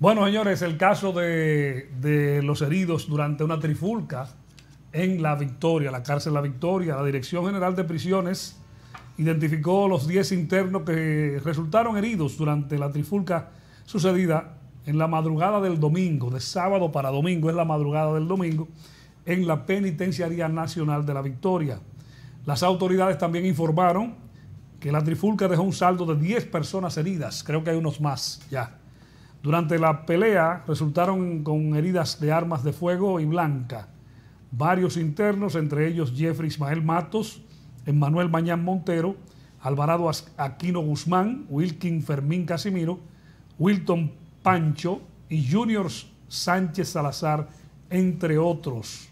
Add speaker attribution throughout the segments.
Speaker 1: Bueno, señores, el caso de, los heridos durante una trifulca en La Victoria, la cárcel La Victoria, la Dirección General de Prisiones identificó los 10 internos que resultaron heridos durante la trifulca sucedida en la madrugada del domingo, de sábado para domingo, es la madrugada del domingo, en la Penitenciaría Nacional de La Victoria. Las autoridades también informaron que la trifulca dejó un saldo de 10 personas heridas, creo que hay unos más ya. Durante la pelea resultaron con heridas de armas de fuego y blanca. Varios internos, entre ellos Jeffrey Ismael Matos, Emmanuel Mañán Montero, Alvarado Aquino Guzmán, Wilkin Fermín Casimiro, Wilton Pancho y Junior Sánchez Salazar, entre otros.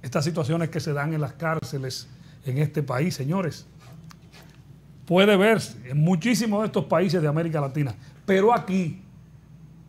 Speaker 1: Estas situaciones que se dan en las cárceles en este país, señores, puede verse en muchísimos de estos países de América Latina, pero aquí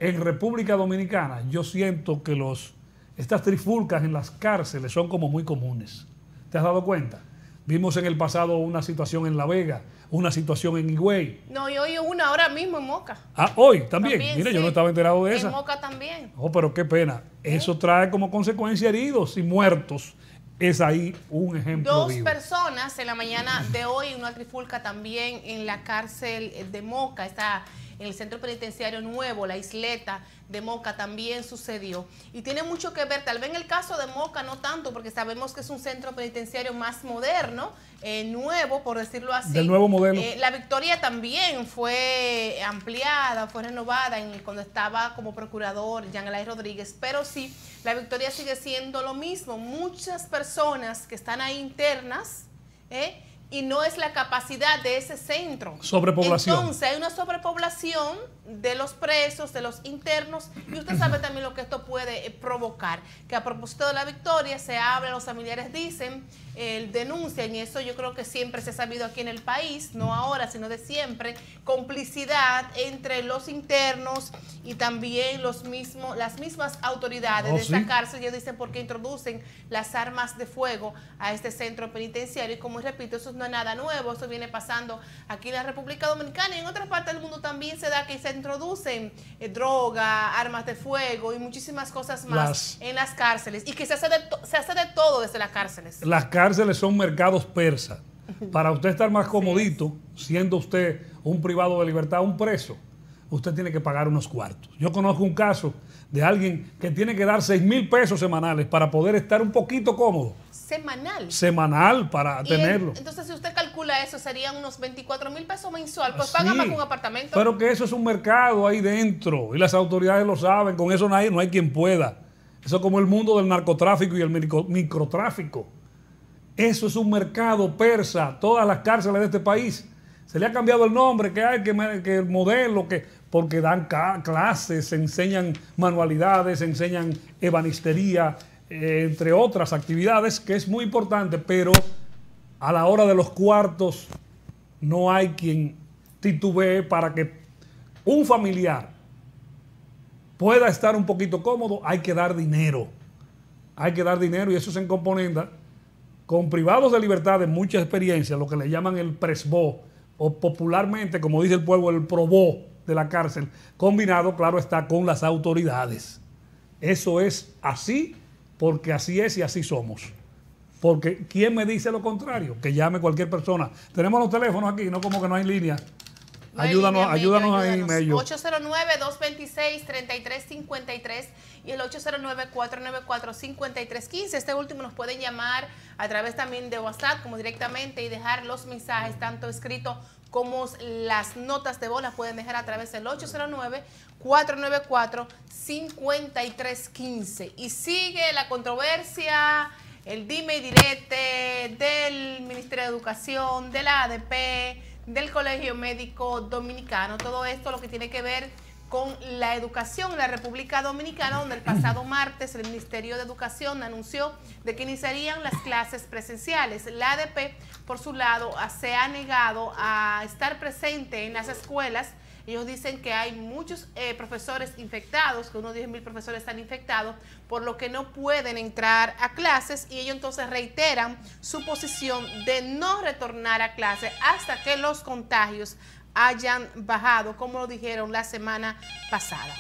Speaker 1: en República Dominicana yo siento que los, estas trifulcas en las cárceles son como muy comunes. ¿Te has dado cuenta? Vimos en el pasado una situación en La Vega, una situación en Higüey.
Speaker 2: No, y hoy una ahora mismo en Moca.
Speaker 1: Ah, hoy también. Mire, yo no estaba enterado de eso.
Speaker 2: En Moca también.
Speaker 1: Oh, pero qué pena. Eso trae como consecuencia heridos y muertos. Es ahí un ejemplo.
Speaker 2: Dos personas en la mañana de hoy, una trifulca también en la cárcel de Moca. Está en el centro penitenciario nuevo, la isleta de Moca también sucedió. Y tiene mucho que ver, tal vez en el caso de Moca no tanto, porque sabemos que es un centro penitenciario más moderno, eh, nuevo, por decirlo así.
Speaker 1: Del nuevo modelo.
Speaker 2: Eh, la victoria también fue ampliada, fue renovada en, cuando estaba como procurador Jean Alain Rodríguez, pero sí, la victoria sigue siendo lo mismo. Muchas personas que están ahí internas, ¿eh? Y no es la capacidad de ese centro.
Speaker 1: Sobrepoblación.
Speaker 2: Entonces hay una sobrepoblación de los presos, de los internos, y usted sabe también lo que esto puede eh, provocar. Que a propósito de la victoria se habla, los familiares dicen, el denuncian, y eso yo creo que siempre se ha sabido aquí en el país, no ahora, sino de siempre, complicidad entre los internos y también los mismos, las mismas autoridades oh, de esta cárcel. Ellos dicen por qué introducen las armas de fuego a este centro penitenciario. Y como repito, eso no es nada nuevo, eso viene pasando aquí en la República Dominicana y en otras partes del mundo también se da que se introducen eh, droga, armas de fuego y muchísimas cosas más en las cárceles. Y que se hace, de se hace de todo desde las cárceles.
Speaker 1: Las cárceles son mercados persas. Para usted estar más comodito, siendo usted un privado de libertad, un preso, usted tiene que pagar unos cuartos. Yo conozco un caso de alguien que tiene que dar 6 mil pesos semanales para poder estar un poquito cómodo.
Speaker 2: Semanal.
Speaker 1: Semanal para tenerlo.
Speaker 2: entonces, si usted calcula eso, serían unos 24 mil pesos mensual. Pues paga más que un apartamento.
Speaker 1: Pero que eso es un mercado ahí dentro y las autoridades lo saben. Con eso no hay, no hay quien pueda. Eso es como el mundo del narcotráfico y el microtráfico. Eso es un mercado persa. Todas las cárceles de este país. Se le ha cambiado el nombre, que hay, que, el modelo, que porque dan clases, enseñan manualidades, enseñan ebanistería, eh, entre otras actividades, que es muy importante, pero a la hora de los cuartos no hay quien titubee para que un familiar pueda estar un poquito cómodo, hay que dar dinero. Hay que dar dinero y eso se componenda con privados de libertad de mucha experiencia, lo que le llaman el presbo, o popularmente, como dice el pueblo, el probó de la cárcel, combinado, claro está, con las autoridades. Eso es así porque así es y así somos. Porque ¿quién me dice lo contrario? Que llame cualquier persona. Tenemos los teléfonos aquí, no como que no hay línea. Ayúdanos, ayúdanos, ahí,
Speaker 2: Mello. 809-226-3353 y el 809-494-5315. Este último nos pueden llamar a través también de WhatsApp, como directamente, y dejar los mensajes, tanto escritos como las notas de voz las pueden dejar a través del 809-494-5315. Y sigue la controversia, el dime y direte del Ministerio de Educación, de la ADP, del Colegio Médico Dominicano. Todo esto lo que tiene que ver con la educación en la República Dominicana, donde el pasado martes el Ministerio de Educación anunció de que iniciarían las clases presenciales. La ADP, por su lado, se ha negado a estar presente en las escuelas. Ellos dicen que hay muchos eh, profesores infectados, que unos 10 mil profesores están infectados, por lo que no pueden entrar a clases y ellos entonces reiteran su posición de no retornar a clase hasta que los contagios hayan bajado, como lo dijeron la semana pasada.